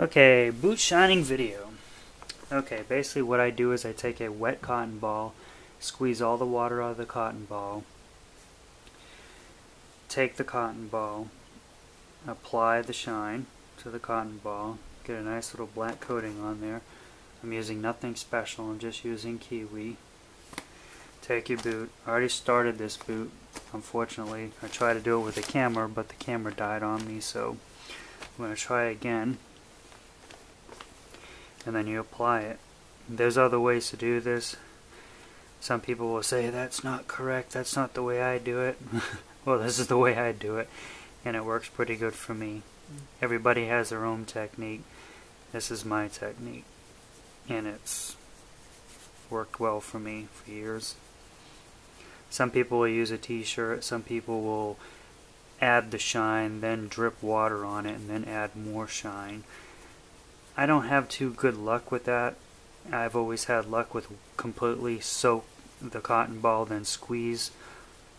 Okay, boot shining video. Okay, basically what I do is I take a wet cotton ball, squeeze all the water out of the cotton ball, take the cotton ball, apply the shine to the cotton ball, get a nice little black coating on there. I'm using nothing special, I'm just using kiwi. Take your boot. I already started this boot, unfortunately. I tried to do it with the camera, but the camera died on me, so I'm going to try again and then you apply it. There's other ways to do this. Some people will say that's not correct, that's not the way I do it. well, this is the way I do it, and it works pretty good for me. Everybody has their own technique. This is my technique, and it's worked well for me for years. Some people will use a t-shirt, some people will add the shine, then drip water on it, and then add more shine. I don't have too good luck with that. I've always had luck with completely soak the cotton ball, then squeeze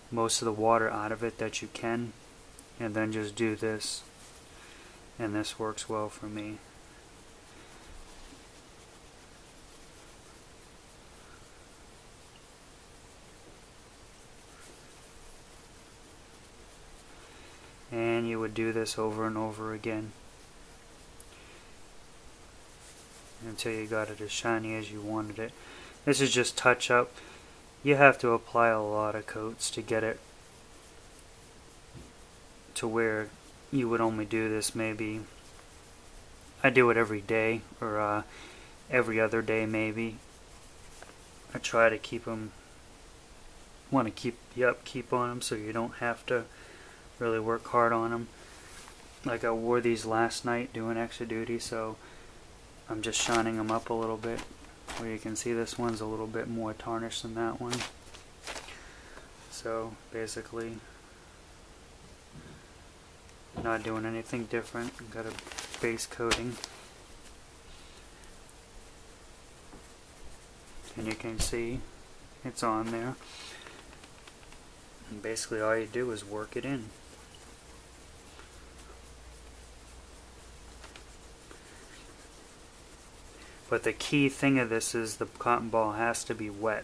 most of the water out of it that you can, and then just do this. And this works well for me. And you would do this over and over again. Until you got it as shiny as you wanted it. This is just touch up. You have to apply a lot of coats to get it to where you would only do this maybe I do it every day or uh, every other day maybe I try to keep them want to keep the upkeep on them so you don't have to really work hard on them like I wore these last night doing extra duty so I'm just shining them up a little bit where you can see this one's a little bit more tarnished than that one. So basically not doing anything different got a base coating. And you can see it's on there. And basically all you do is work it in But the key thing of this is the cotton ball has to be wet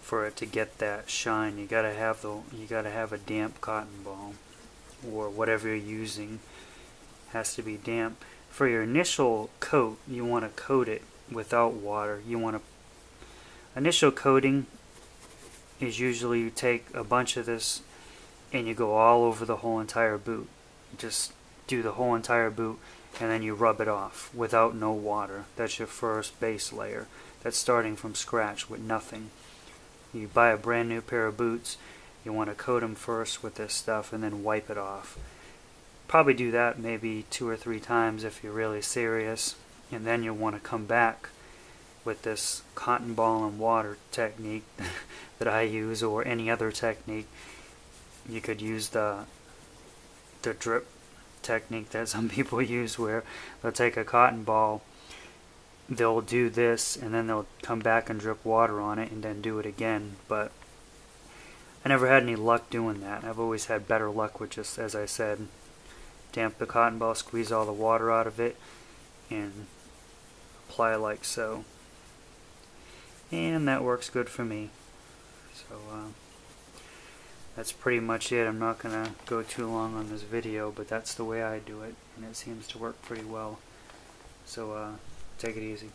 for it to get that shine. You gotta have the you gotta have a damp cotton ball or whatever you're using has to be damp. For your initial coat, you want to coat it without water. You want to initial coating is usually you take a bunch of this and you go all over the whole entire boot. Just do the whole entire boot and then you rub it off without no water. That's your first base layer. That's starting from scratch with nothing. You buy a brand new pair of boots, you want to coat them first with this stuff and then wipe it off. Probably do that maybe two or three times if you're really serious, and then you'll want to come back with this cotton ball and water technique that I use or any other technique. You could use the the drip technique that some people use where they'll take a cotton ball, they'll do this, and then they'll come back and drip water on it and then do it again. But I never had any luck doing that. I've always had better luck with just, as I said, damp the cotton ball, squeeze all the water out of it, and apply like so. And that works good for me. So, uh, that's pretty much it. I'm not going to go too long on this video, but that's the way I do it, and it seems to work pretty well. So, uh, take it easy.